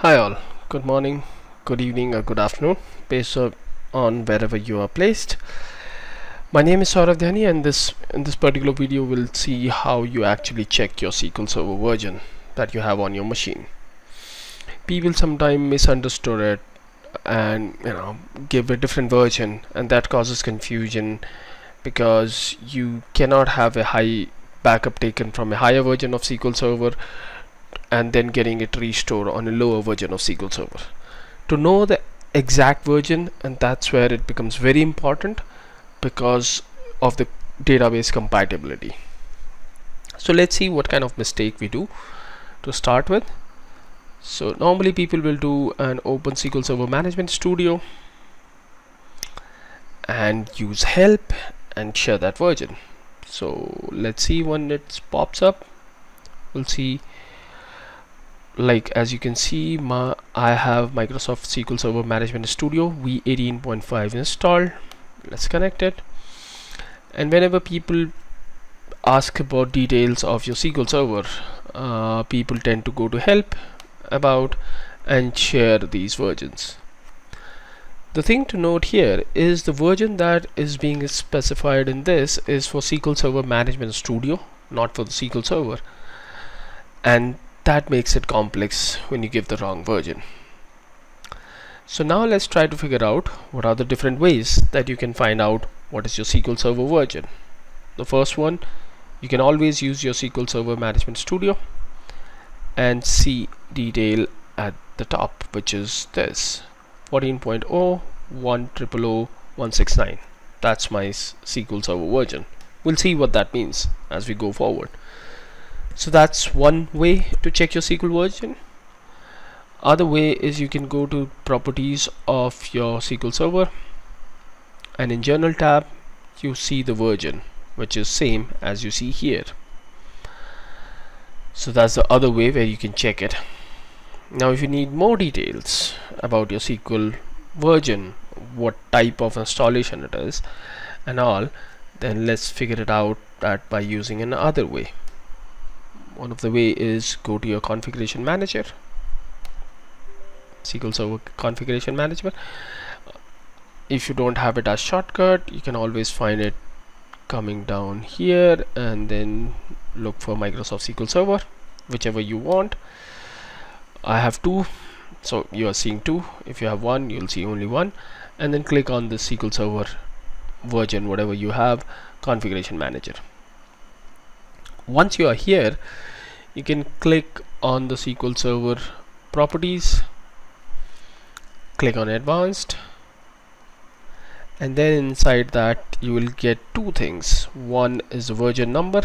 Hi all, good morning, good evening or good afternoon based on wherever you are placed. My name is Saurav Dhyani and this in this particular video we'll see how you actually check your SQL Server version that you have on your machine. People sometimes misunderstood it and you know give a different version and that causes confusion because you cannot have a high backup taken from a higher version of SQL Server and then getting it restored on a lower version of SQL Server. To know the exact version and that's where it becomes very important because of the database compatibility. So let's see what kind of mistake we do to start with. So normally people will do an open SQL Server Management Studio and use help and share that version. So let's see when it pops up. We'll see like as you can see my I have Microsoft SQL Server Management Studio v18.5 installed. Let's connect it. And whenever people ask about details of your SQL Server uh, people tend to go to help about and share these versions. The thing to note here is the version that is being specified in this is for SQL Server Management Studio not for the SQL Server. And that makes it complex when you give the wrong version. So now let's try to figure out what are the different ways that you can find out what is your SQL Server version. The first one you can always use your SQL Server Management Studio and see detail at the top which is this. 14.0 169 that's my SQL Server version. We'll see what that means as we go forward so that's one way to check your SQL version. Other way is you can go to properties of your SQL server and in general tab you see the version which is same as you see here. So that's the other way where you can check it. Now if you need more details about your SQL version what type of installation it is and all then let's figure it out that by using another way one of the way is go to your configuration manager. SQL Server configuration management if you don't have it as shortcut you can always find it coming down here and then look for Microsoft SQL Server whichever you want. I have two so you are seeing two. If you have one you'll see only one. And then click on the SQL Server version whatever you have configuration manager once you are here you can click on the SQL Server properties click on advanced and then inside that you will get two things. One is the version number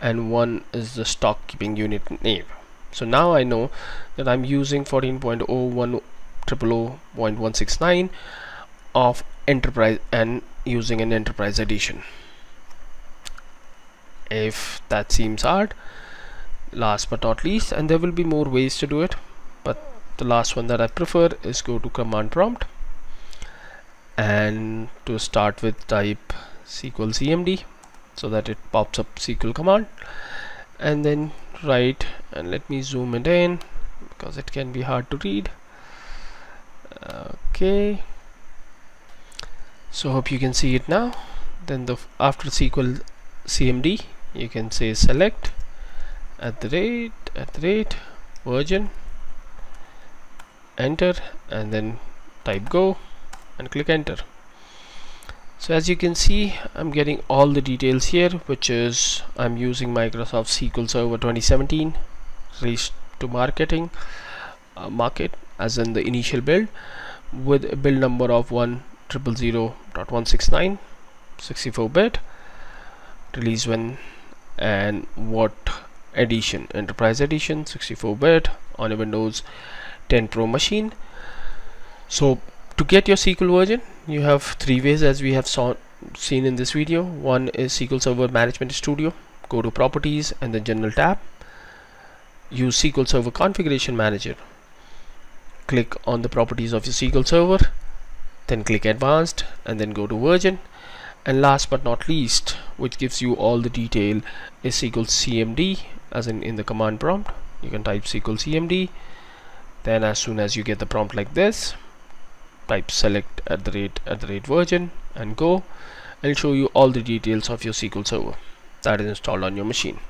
and one is the stock keeping unit name. So now I know that I'm using 14.01 of enterprise and using an enterprise edition if that seems hard. Last but not least and there will be more ways to do it but the last one that I prefer is go to command prompt. And to start with type SQL CMD so that it pops up SQL command. And then write and let me zoom it in because it can be hard to read. Okay. So hope you can see it now. Then the after SQL CMD you can say select at the rate at the rate version enter and then type go and click enter. So as you can see I'm getting all the details here which is I'm using Microsoft SQL Server 2017 released to marketing uh, market as in the initial build with a build number of 1000.169 64 bit release when and what edition? Enterprise edition 64 bit on a windows 10 pro machine. So to get your SQL version you have three ways as we have saw seen in this video. One is SQL Server Management Studio. Go to properties and the general tab. Use SQL Server Configuration Manager. Click on the properties of your SQL Server then click advanced and then go to version and last but not least which gives you all the detail is SQL CMD as in in the command prompt. You can type SQL CMD then as soon as you get the prompt like this type select at the rate at the rate version and go. And it'll show you all the details of your SQL Server that is installed on your machine.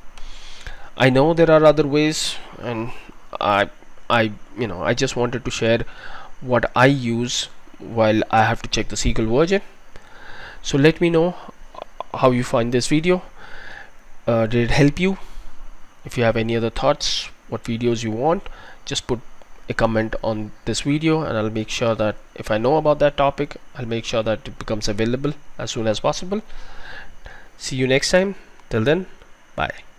I know there are other ways and I I you know I just wanted to share what I use while I have to check the SQL version so let me know how you find this video. Uh, did it help you? If you have any other thoughts what videos you want just put a comment on this video and I'll make sure that if I know about that topic I'll make sure that it becomes available as soon as possible. See you next time. Till then bye